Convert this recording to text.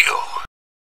Diego.